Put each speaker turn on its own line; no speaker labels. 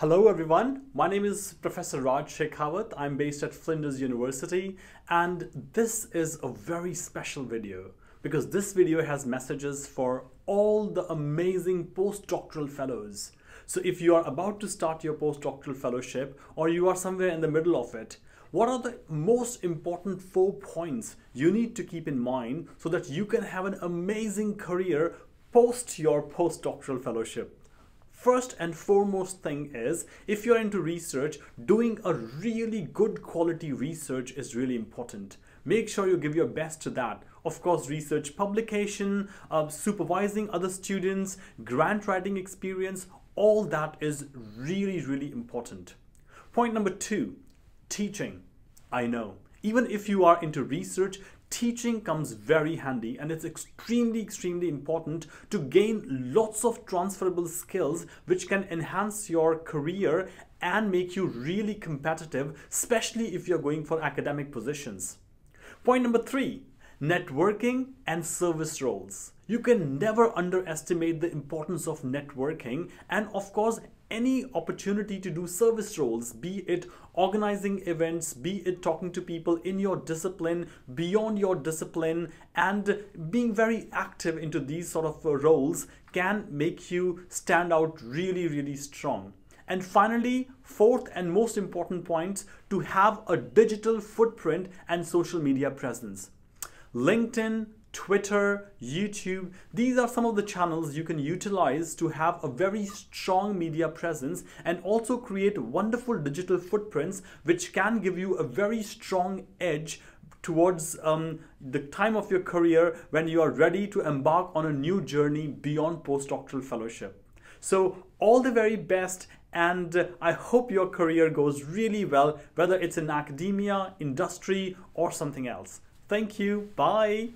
Hello everyone, my name is Professor Raj Shekhawat. I'm based at Flinders University and this is a very special video because this video has messages for all the amazing postdoctoral fellows. So if you are about to start your postdoctoral fellowship or you are somewhere in the middle of it, what are the most important four points you need to keep in mind so that you can have an amazing career post your postdoctoral fellowship? First and foremost thing is if you're into research, doing a really good quality research is really important. Make sure you give your best to that. Of course, research publication, uh, supervising other students, grant writing experience, all that is really, really important. Point number two, teaching. I know. Even if you are into research, teaching comes very handy and it's extremely extremely important to gain lots of transferable skills which can enhance your career and make you really competitive especially if you're going for academic positions. Point number three networking and service roles. You can never underestimate the importance of networking and of course any opportunity to do service roles, be it organizing events, be it talking to people in your discipline, beyond your discipline, and being very active into these sort of uh, roles can make you stand out really, really strong. And finally, fourth and most important point, to have a digital footprint and social media presence. LinkedIn, Twitter, YouTube. These are some of the channels you can utilize to have a very strong media presence and also create wonderful digital footprints which can give you a very strong edge towards um, the time of your career when you are ready to embark on a new journey beyond postdoctoral fellowship. So all the very best and I hope your career goes really well, whether it's in academia, industry, or something else. Thank you. Bye.